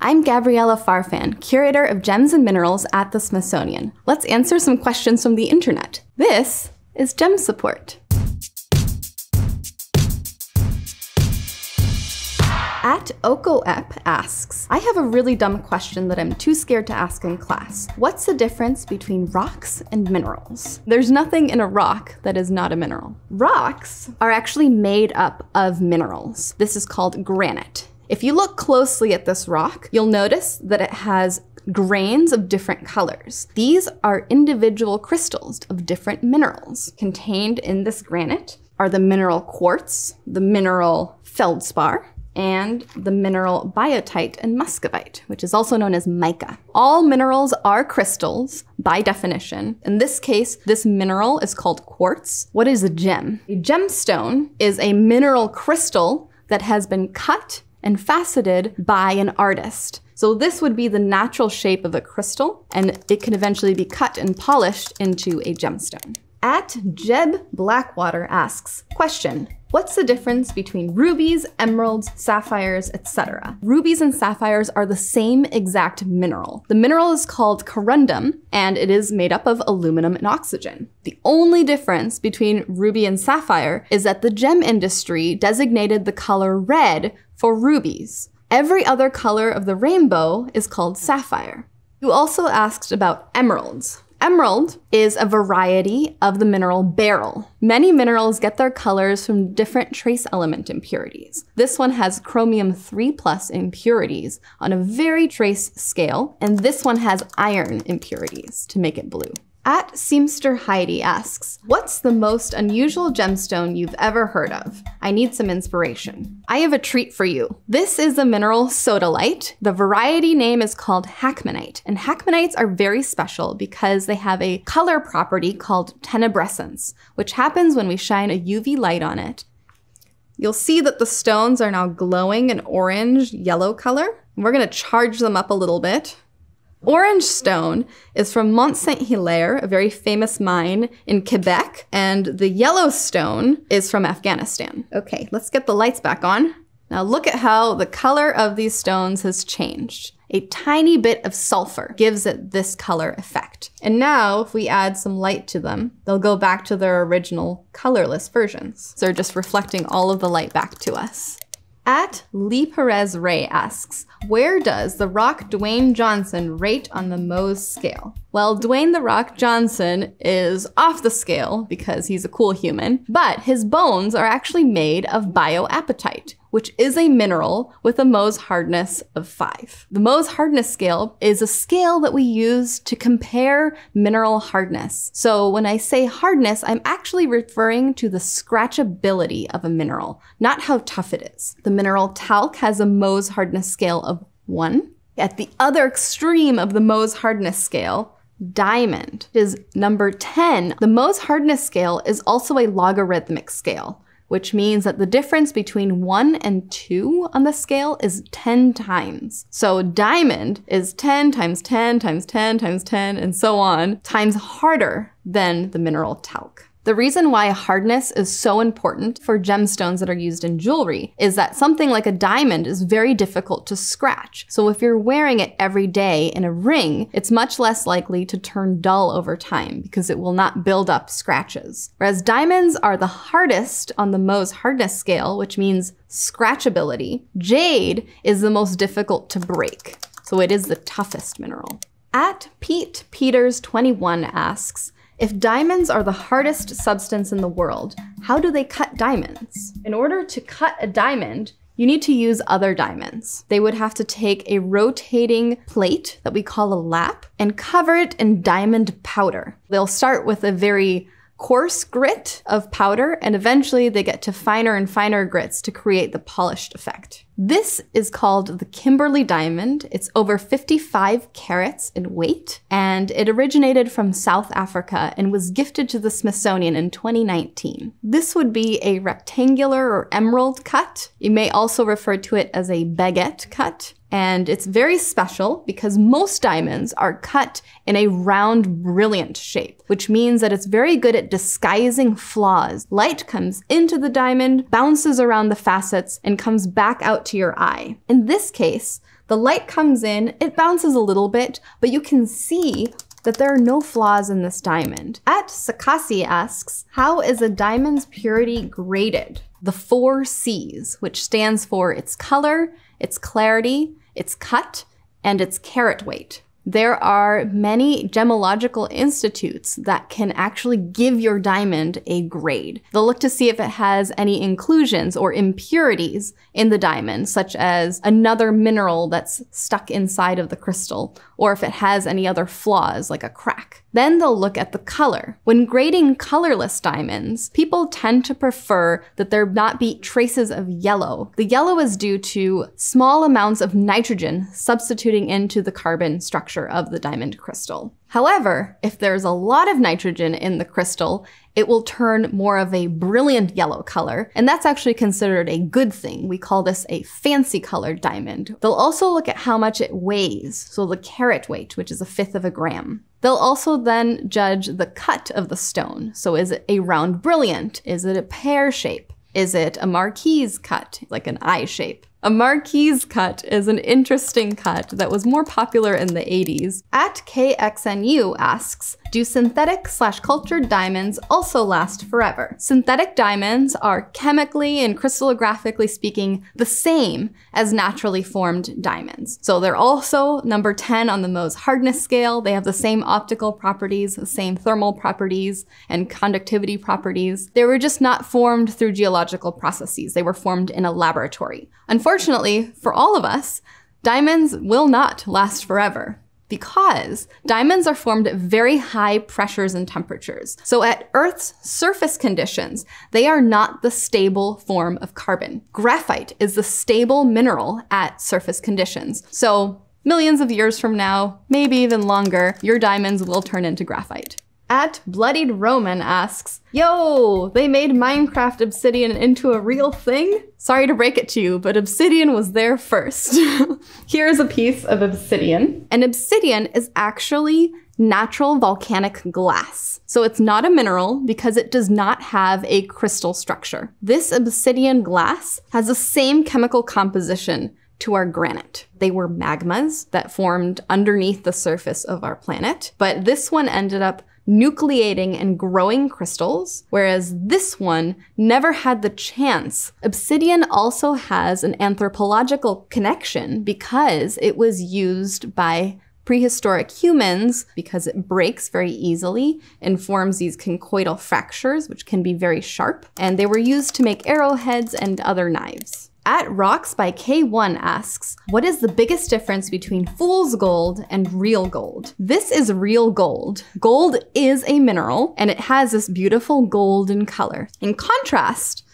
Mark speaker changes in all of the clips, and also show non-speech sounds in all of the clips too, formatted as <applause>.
Speaker 1: I'm Gabriela Farfan, curator of gems and minerals at the Smithsonian. Let's answer some questions from the internet. This is Gem Support. At OkoEp asks, I have a really dumb question that I'm too scared to ask in class. What's the difference between rocks and minerals? There's nothing in a rock that is not a mineral. Rocks are actually made up of minerals. This is called granite. If you look closely at this rock, you'll notice that it has grains of different colors. These are individual crystals of different minerals. Contained in this granite are the mineral quartz, the mineral feldspar, and the mineral biotite and muscovite, which is also known as mica. All minerals are crystals by definition. In this case, this mineral is called quartz. What is a gem? A gemstone is a mineral crystal that has been cut and faceted by an artist. So this would be the natural shape of a crystal, and it can eventually be cut and polished into a gemstone. At Jeb Blackwater asks, question, What's the difference between rubies, emeralds, sapphires, etc.? Rubies and sapphires are the same exact mineral. The mineral is called corundum, and it is made up of aluminum and oxygen. The only difference between ruby and sapphire is that the gem industry designated the color red for rubies. Every other color of the rainbow is called sapphire. You also asked about emeralds. Emerald is a variety of the mineral beryl. Many minerals get their colors from different trace element impurities. This one has chromium 3 plus impurities on a very trace scale, and this one has iron impurities to make it blue. At Seamster Heidi asks, What's the most unusual gemstone you've ever heard of? I need some inspiration. I have a treat for you. This is the mineral sodalite. The variety name is called hackmanite, and hackmanites are very special because they have a color property called tenebrescence, which happens when we shine a UV light on it. You'll see that the stones are now glowing an orange yellow color. We're gonna charge them up a little bit. Orange stone is from Mont Saint Hilaire, a very famous mine in Quebec, and the yellow stone is from Afghanistan. Okay, let's get the lights back on. Now look at how the color of these stones has changed. A tiny bit of sulfur gives it this color effect. And now if we add some light to them, they'll go back to their original colorless versions. So they're just reflecting all of the light back to us. At Lee Perez Ray asks, where does the Rock Dwayne Johnson rate on the Mohs scale? Well, Dwayne the Rock Johnson is off the scale because he's a cool human, but his bones are actually made of bioapatite, which is a mineral with a Mohs hardness of 5. The Mohs hardness scale is a scale that we use to compare mineral hardness. So when I say hardness, I'm actually referring to the scratchability of a mineral, not how tough it is. The mineral talc has a Mohs hardness scale of 1. At the other extreme of the Mohs hardness scale, diamond is number 10. The Mohs hardness scale is also a logarithmic scale which means that the difference between 1 and 2 on the scale is 10 times. So diamond is 10 times 10 times 10 times 10 and so on times harder than the mineral talc. The reason why hardness is so important for gemstones that are used in jewelry is that something like a diamond is very difficult to scratch. So if you're wearing it every day in a ring, it's much less likely to turn dull over time because it will not build up scratches. Whereas diamonds are the hardest on the Mohs hardness scale, which means scratchability. Jade is the most difficult to break. So it is the toughest mineral. At Pete Peters 21 asks, if diamonds are the hardest substance in the world, how do they cut diamonds? In order to cut a diamond, you need to use other diamonds. They would have to take a rotating plate that we call a lap and cover it in diamond powder. They'll start with a very coarse grit of powder, and eventually they get to finer and finer grits to create the polished effect. This is called the Kimberley Diamond. It's over 55 carats in weight, and it originated from South Africa and was gifted to the Smithsonian in 2019. This would be a rectangular or emerald cut. You may also refer to it as a baguette cut. And it's very special because most diamonds are cut in a round, brilliant shape, which means that it's very good at disguising flaws. Light comes into the diamond, bounces around the facets, and comes back out to your eye. In this case, The light comes in, it bounces a little bit, but you can see that there are no flaws in this diamond. At Sakasi asks, how is a diamond's purity graded? The four C's, which stands for its color, its clarity, its cut, and its carat weight there are many gemological institutes that can actually give your diamond a grade. They'll look to see if it has any inclusions or impurities in the diamond, such as another mineral that's stuck inside of the crystal, or if it has any other flaws like a crack. Then they'll look at the color. When grading colorless diamonds, people tend to prefer that there not be traces of yellow. The yellow is due to small amounts of nitrogen substituting into the carbon structure of the diamond crystal. However, if there's a lot of nitrogen in the crystal, it will turn more of a brilliant yellow color, and that's actually considered a good thing. We call this a fancy colored diamond. They'll also look at how much it weighs, so the carat weight, which is a fifth of a gram. They'll also then judge the cut of the stone. So is it a round brilliant? Is it a pear shape? Is it a marquise cut, like an eye shape? A marquise cut is an interesting cut that was more popular in the 80s. At KXNU asks, do synthetic slash cultured diamonds also last forever? Synthetic diamonds are chemically and crystallographically speaking the same as naturally formed diamonds. So they're also number 10 on the Mohs hardness scale. They have the same optical properties, the same thermal properties, and conductivity properties. They were just not formed through geological processes. They were formed in a laboratory. Unfortunately, for all of us, diamonds will not last forever because diamonds are formed at very high pressures and temperatures. So at Earth's surface conditions, they are not the stable form of carbon. Graphite is the stable mineral at surface conditions. So millions of years from now, maybe even longer, your diamonds will turn into graphite. At Bloodied Roman asks, Yo, they made Minecraft Obsidian into a real thing? Sorry to break it to you, but Obsidian was there first. <laughs> Here's a piece of Obsidian. And Obsidian is actually natural volcanic glass. So it's not a mineral because it does not have a crystal structure. This obsidian glass has the same chemical composition to our granite. They were magmas that formed underneath the surface of our planet, but this one ended up nucleating and growing crystals, whereas this one never had the chance. Obsidian also has an anthropological connection because it was used by prehistoric humans because it breaks very easily and forms these conchoidal fractures, which can be very sharp, and they were used to make arrowheads and other knives. At Rocks by K1 asks, what is the biggest difference between fool's gold and real gold? This is real gold. Gold is a mineral and it has this beautiful golden color. In contrast,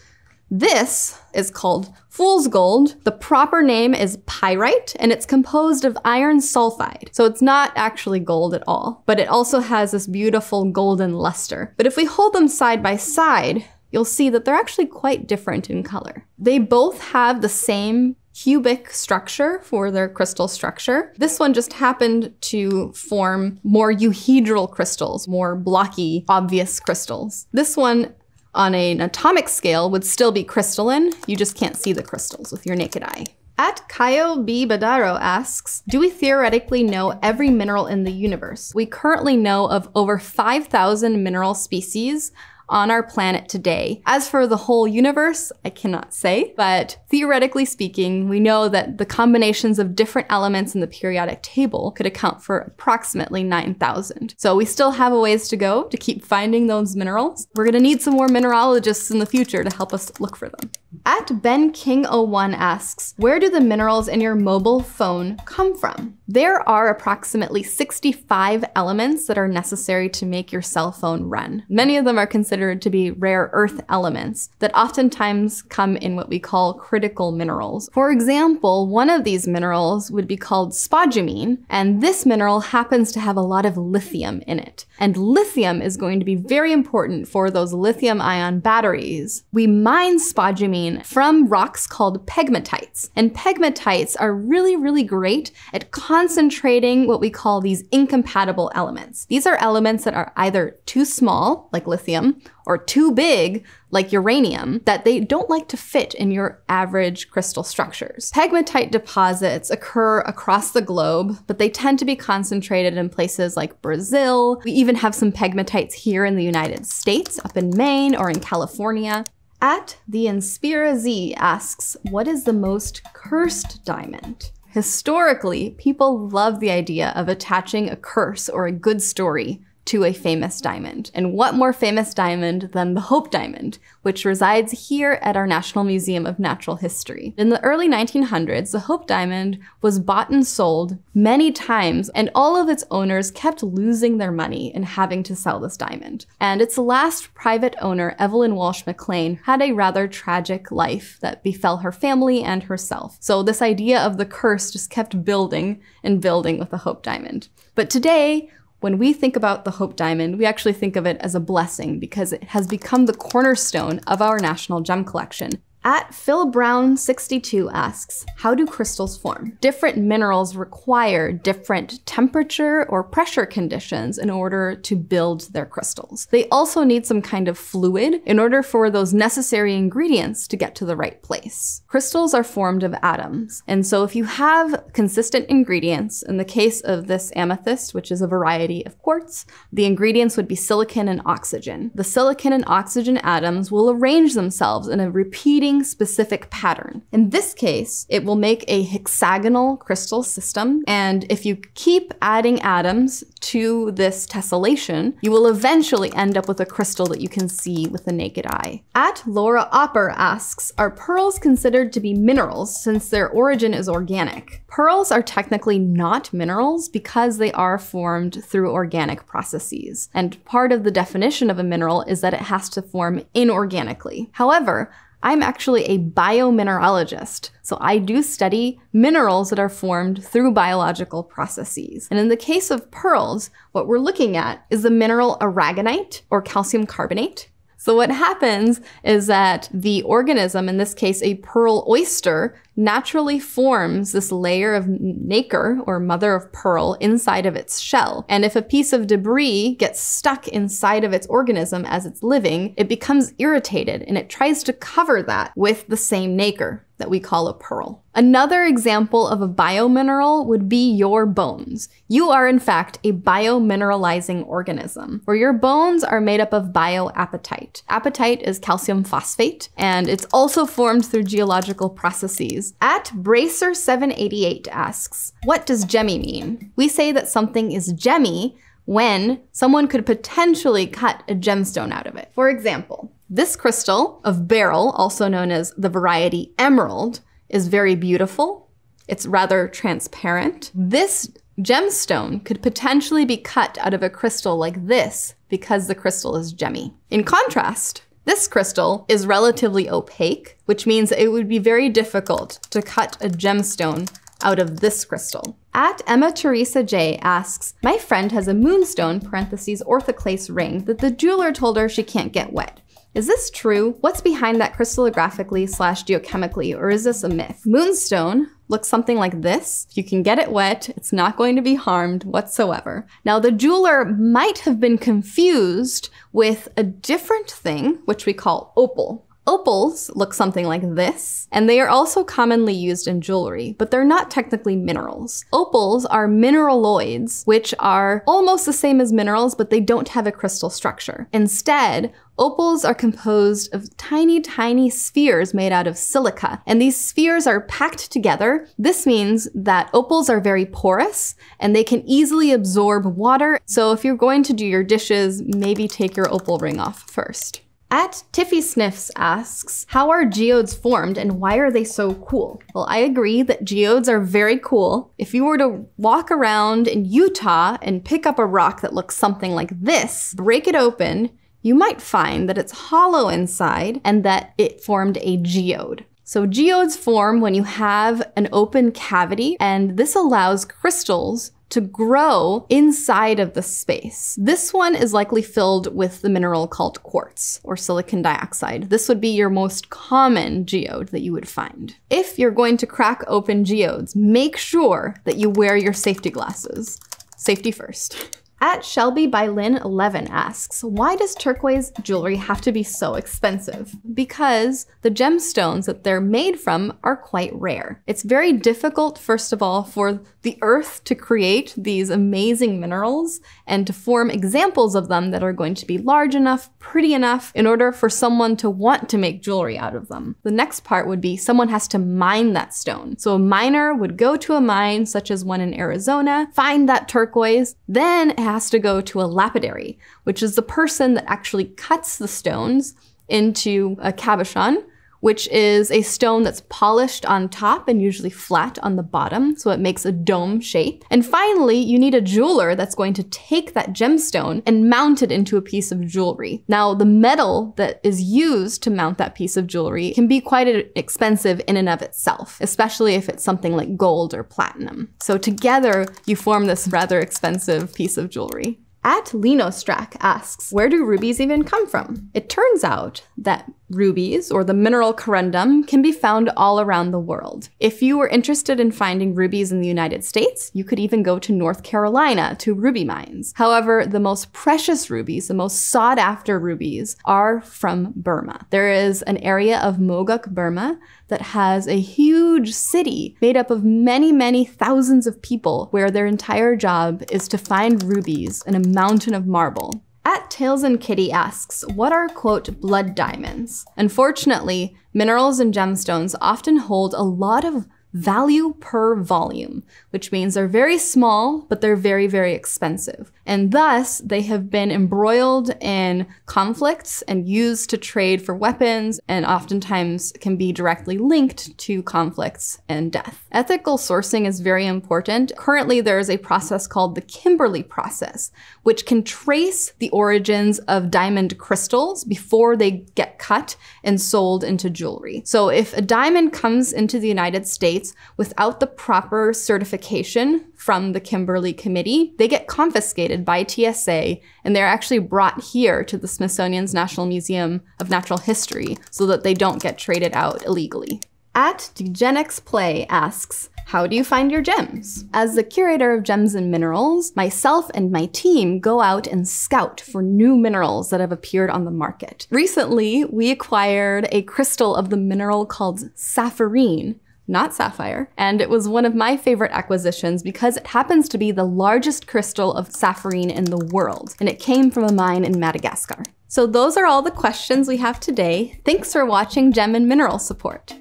Speaker 1: this is called fool's gold. The proper name is pyrite and it's composed of iron sulfide. So it's not actually gold at all, but it also has this beautiful golden luster. But if we hold them side by side, you'll see that they're actually quite different in color. They both have the same cubic structure for their crystal structure. This one just happened to form more euhedral crystals, more blocky, obvious crystals. This one on an atomic scale would still be crystalline. You just can't see the crystals with your naked eye. At Kaio B. Badaro asks, do we theoretically know every mineral in the universe? We currently know of over 5,000 mineral species, on our planet today. As for the whole universe, I cannot say, but theoretically speaking, we know that the combinations of different elements in the periodic table could account for approximately 9,000. So we still have a ways to go to keep finding those minerals. We're gonna need some more mineralogists in the future to help us look for them. At Ben King01 asks, where do the minerals in your mobile phone come from? There are approximately 65 elements that are necessary to make your cell phone run. Many of them are considered to be rare earth elements that oftentimes come in what we call critical minerals. For example, one of these minerals would be called spodumene, and this mineral happens to have a lot of lithium in it. And lithium is going to be very important for those lithium ion batteries. We mine spodumene from rocks called pegmatites. And pegmatites are really, really great at concentrating what we call these incompatible elements. These are elements that are either too small, like lithium, or too big, like uranium, that they don't like to fit in your average crystal structures. Pegmatite deposits occur across the globe, but they tend to be concentrated in places like Brazil. We even have some pegmatites here in the United States, up in Maine or in California. At the Inspira Z asks, what is the most cursed diamond? Historically, people love the idea of attaching a curse or a good story to a famous diamond. And what more famous diamond than the Hope Diamond, which resides here at our National Museum of Natural History. In the early 1900s, the Hope Diamond was bought and sold many times, and all of its owners kept losing their money and having to sell this diamond. And its last private owner, Evelyn Walsh McLean, had a rather tragic life that befell her family and herself. So this idea of the curse just kept building and building with the Hope Diamond. But today, when we think about the Hope Diamond, we actually think of it as a blessing because it has become the cornerstone of our national gem collection. At Phil Brown 62 asks, how do crystals form? Different minerals require different temperature or pressure conditions in order to build their crystals. They also need some kind of fluid in order for those necessary ingredients to get to the right place. Crystals are formed of atoms, and so if you have consistent ingredients, in the case of this amethyst, which is a variety of quartz, the ingredients would be silicon and oxygen. The silicon and oxygen atoms will arrange themselves in a repeating specific pattern. In this case, it will make a hexagonal crystal system, and if you keep adding atoms to this tessellation, you will eventually end up with a crystal that you can see with the naked eye. At Laura Opper asks, are pearls considered to be minerals since their origin is organic? Pearls are technically not minerals because they are formed through organic processes. And part of the definition of a mineral is that it has to form inorganically. However, I'm actually a biomineralogist, so I do study minerals that are formed through biological processes. And in the case of pearls, what we're looking at is the mineral aragonite or calcium carbonate. So what happens is that the organism, in this case a pearl oyster, naturally forms this layer of nacre or mother of pearl inside of its shell. And if a piece of debris gets stuck inside of its organism as it's living, it becomes irritated and it tries to cover that with the same nacre that we call a pearl. Another example of a biomineral would be your bones. You are in fact a biomineralizing organism, where your bones are made up of bioapatite. Apatite is calcium phosphate, and it's also formed through geological processes at Bracer788 asks, What does gemmy mean? We say that something is gemmy when someone could potentially cut a gemstone out of it. For example, this crystal of beryl, also known as the variety emerald, is very beautiful. It's rather transparent. This gemstone could potentially be cut out of a crystal like this because the crystal is gemmy. In contrast, this crystal is relatively opaque, which means it would be very difficult to cut a gemstone out of this crystal. At Emma Teresa J asks, my friend has a moonstone parentheses orthoclase ring that the jeweler told her she can't get wet. Is this true? What's behind that crystallographically slash geochemically, or is this a myth? Moonstone looks something like this. If you can get it wet, it's not going to be harmed whatsoever. Now, the jeweler might have been confused with a different thing, which we call opal. Opals look something like this, and they are also commonly used in jewelry, but they're not technically minerals. Opals are mineraloids, which are almost the same as minerals, but they don't have a crystal structure. Instead, Opals are composed of tiny, tiny spheres made out of silica, and these spheres are packed together. This means that opals are very porous and they can easily absorb water. So if you're going to do your dishes, maybe take your opal ring off first. At Tiffy Sniffs asks, how are geodes formed and why are they so cool? Well, I agree that geodes are very cool. If you were to walk around in Utah and pick up a rock that looks something like this, break it open, you might find that it's hollow inside and that it formed a geode. So geodes form when you have an open cavity and this allows crystals to grow inside of the space. This one is likely filled with the mineral called quartz or silicon dioxide. This would be your most common geode that you would find. If you're going to crack open geodes, make sure that you wear your safety glasses. Safety first. At Shelby by Lynn 11 asks, why does turquoise jewelry have to be so expensive? Because the gemstones that they're made from are quite rare. It's very difficult, first of all, for the earth to create these amazing minerals and to form examples of them that are going to be large enough, pretty enough, in order for someone to want to make jewelry out of them. The next part would be someone has to mine that stone. So a miner would go to a mine, such as one in Arizona, find that turquoise, then has to go to a lapidary, which is the person that actually cuts the stones into a cabochon, which is a stone that's polished on top and usually flat on the bottom, so it makes a dome shape. And finally, you need a jeweler that's going to take that gemstone and mount it into a piece of jewelry. Now, the metal that is used to mount that piece of jewelry can be quite expensive in and of itself, especially if it's something like gold or platinum. So together, you form this rather expensive piece of jewelry. At Linostrack asks, where do rubies even come from? It turns out that rubies, or the mineral corundum, can be found all around the world. If you were interested in finding rubies in the United States, you could even go to North Carolina to ruby mines. However, the most precious rubies, the most sought after rubies, are from Burma. There is an area of Mogok, Burma, that has a huge city made up of many, many thousands of people where their entire job is to find rubies in a mountain of marble. At Tails and Kitty asks, what are quote blood diamonds? Unfortunately, minerals and gemstones often hold a lot of value per volume, which means they're very small, but they're very, very expensive. And thus, they have been embroiled in conflicts and used to trade for weapons, and oftentimes can be directly linked to conflicts and death. Ethical sourcing is very important. Currently, there is a process called the Kimberley process, which can trace the origins of diamond crystals before they get cut and sold into jewelry. So if a diamond comes into the United States, without the proper certification from the Kimberley Committee, they get confiscated by TSA and they're actually brought here to the Smithsonian's National Museum of Natural History so that they don't get traded out illegally. At Degenix Play asks, how do you find your gems? As the curator of gems and minerals, myself and my team go out and scout for new minerals that have appeared on the market. Recently, we acquired a crystal of the mineral called sapphirine, not sapphire, and it was one of my favorite acquisitions because it happens to be the largest crystal of sapphirine in the world, and it came from a mine in Madagascar. So those are all the questions we have today. Thanks for watching Gem and Mineral Support.